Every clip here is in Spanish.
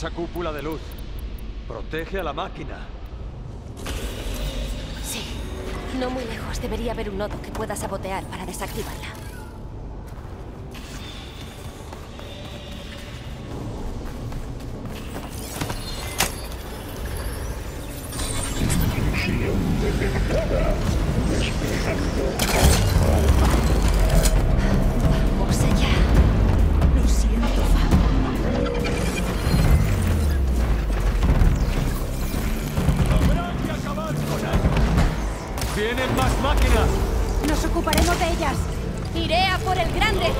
esa cúpula de luz. Protege a la máquina. Sí. No muy lejos debería haber un nodo que pueda sabotear para desactivarla. Máquinas! Nos ocuparemos de ellas. Iré a por el grande.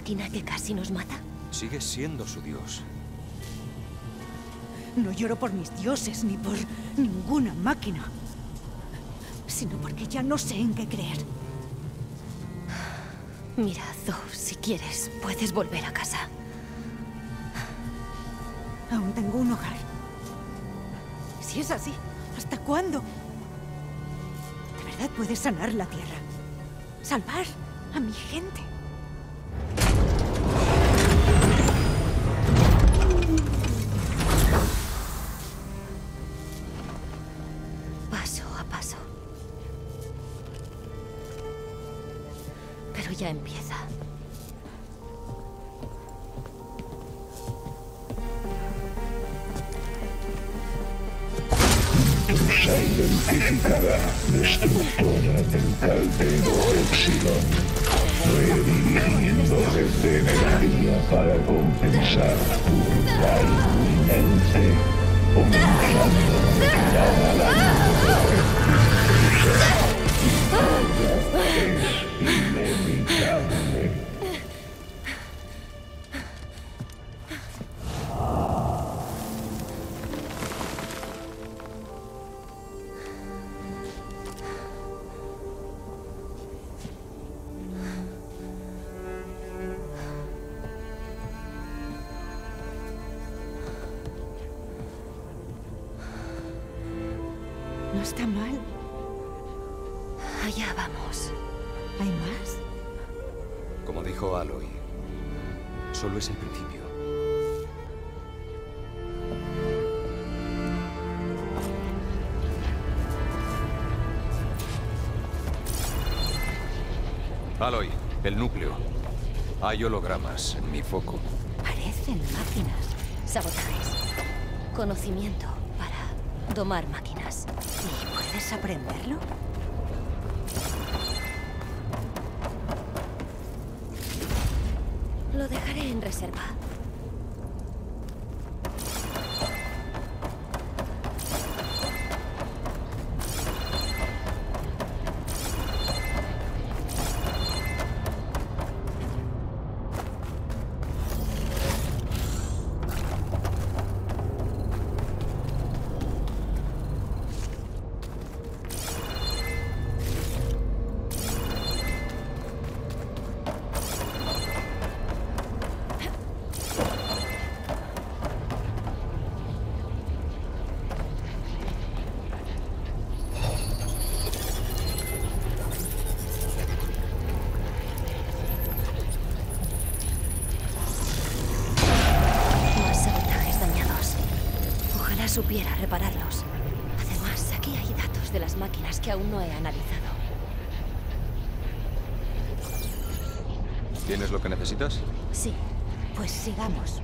Máquina que casi nos mata? Sigues siendo su dios. No lloro por mis dioses ni por ninguna máquina. Sino porque ya no sé en qué creer. Mira, Zo, si quieres, puedes volver a casa. Aún tengo un hogar. Si es así, ¿hasta cuándo? ¿De verdad puedes sanar la tierra? ¿Salvar a mi gente? ya empieza. Se identificará destructora del caldero Epsilon, redirigiendo red de energía para compensar turba inminente, comenzando a la luz. Ah, ah, ah. Es No está mal. Allá vamos. ¿Hay más? Como dijo Aloy, solo es el principio. Aloy, el núcleo. Hay hologramas en mi foco. Parecen máquinas. Sabotajes. Conocimiento para domar máquinas. ¿Y puedes aprenderlo? Lo dejaré en reserva. Supiera repararlos. Además, aquí hay datos de las máquinas que aún no he analizado. ¿Tienes lo que necesitas? Sí. Pues sigamos.